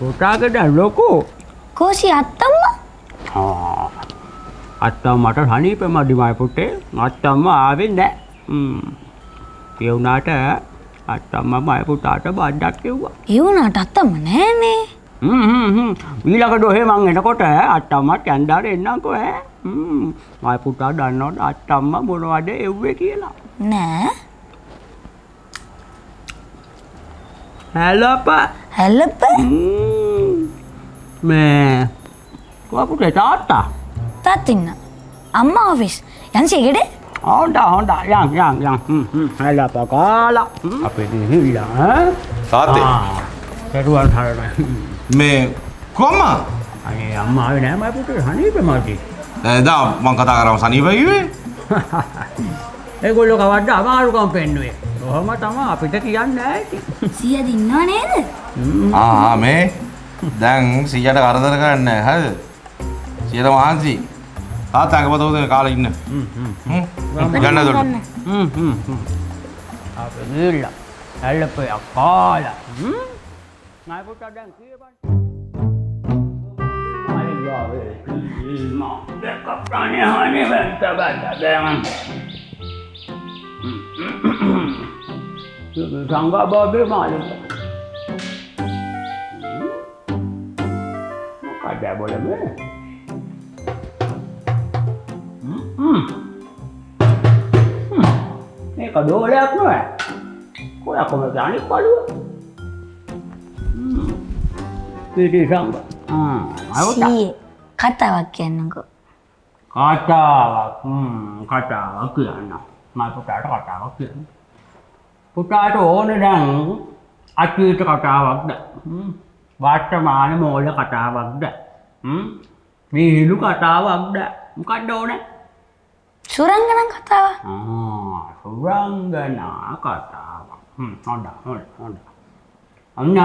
පුතාකට ලොකු කෝසි අත්තම්ම? අත්තම් මට සනීප මඩිමයි පුටේ අත්තම්ම ආවෙන් නෑ. කියවුනාට අත්තම්ම මයි පුතාට බඩ්ඩක් කිව්වා. ඒවුනාට අත්තම්ම නෑනේ ඊලකට ඔහෙ මං එනකොට අත්තම්මත් ඇන්ඩාට එන්නකො ඈ. මයි පුටා දන්නවට අත්තම්ම මොනවඩ එව්වේ කියලා? නෑ හැලප හැල්ලප මේ කොපුටේ තාත්තා තත්තින්න අම්ම ඔෆිස් යන්සේගෙඩ හොන්ඩ හොන්ඩ යන් යන් යන් හැලප කාලා අපේ හිල්ලා තාත්තේ කෙරුවන් හරන මේ කොම්ම අනේ අම්මාව නෑමයි පුට හනීප මටි එදා මං කතා කරම සනීප කිවේ ඒගොල්ලො කවඩ්ඩ අමාරුකම් පෙන්නුවේ රොහම තම අපිට කියන්න ඇති සිය දින්නවා නේද? ආ මේ? දැන් සියට කරදර කරන්න හද සියට වහන්සි තාත් ඇඟපතවද කාල ඉන්න. ගන්න දොට අප ගල්ල ඇල්ලපය කාල නයිපුට දැන් ප්‍රාණය හනේ වැන්තගන්න සංගා බාබේ මාලික මොකද බොලම? මේක දෝලයක් නොෑ. කොයකොම ගානි පලුව පිටි සීයේ කතාවක් කියන්නකෝ. කතාවක්. කතාවක් කියන්න. පුතාට කතාවක් කියන්න පුතාට ඕන දැන් අතීත කතාවක්ද? වර්තමාන මෝල කතාවක්ද? විහිලු කතාවක්ද? මොකක්ද ඕන? සුරංගන කතාව. සුරංගනා කතාවක් හොඳ හොඳ හොඳ අන්න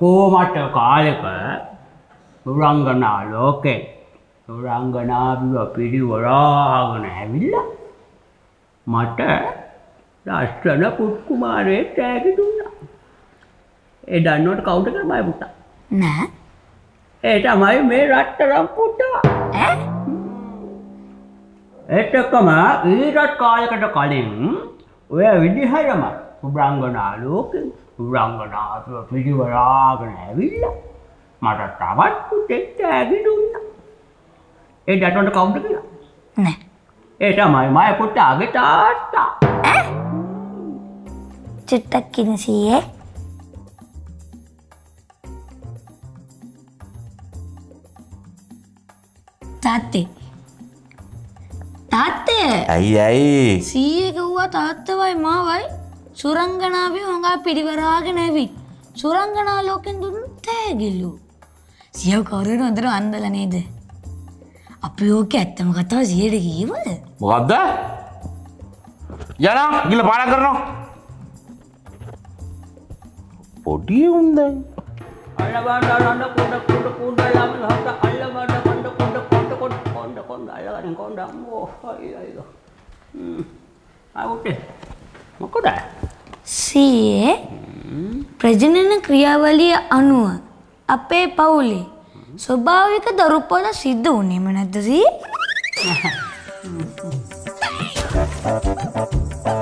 කෝමට කාලෙක සුරංගනා ලෝකෙ සුරංගනාපිව පිරිවරාගෙන ඇවිල්ල මට දශ්ටන පුත්කුමාරයේ තෑකි දුන්නා. ඒ දන්නවට කවුට කරමයි පුතා. නෑ. ඒ තමයි මේ රට්ටරම් ඈ? එතකම ඊරත් කාලකට කලින් ඔය විදිහරම සුබ්‍රංගනා ලෝකෙ සුබ්‍රංගනාතුව පිරිවරාගෙන ඇවිල්ල මට තවත් පුටෙක් ඇගි දුන්න. ඒ ඩටොට කවුට කියලා? නෑ. ඒ තමයි මය පුට්ටාගේ තාත්තා. චුට්ටක් කිනසීයේ තාත්තේ තාත්තේ ඇයි ඇයි සීය කිව්වා තාත්තවයි මාවයි සුරංගනාවේ හොඟා පිරිවරාගෙන ඇවිත් සුරංගනා ලෝකෙන් දුන්න තෑගිල්ලු සියව කවුරුට හොඳට අන්දල නේද අපි ඕක ඇත්තම කතාව සියට කීවද මොකක්ද යනම් ගිල පාඩ කරනවා අයිය ආවුටේ මොකද? සීයේ ප්‍රජනන ක්‍රියාවලිය අනුව අපේ පවුලේ ස්වභාවික දරුපොල සිද්ධ වුණේම නැද්ද සී?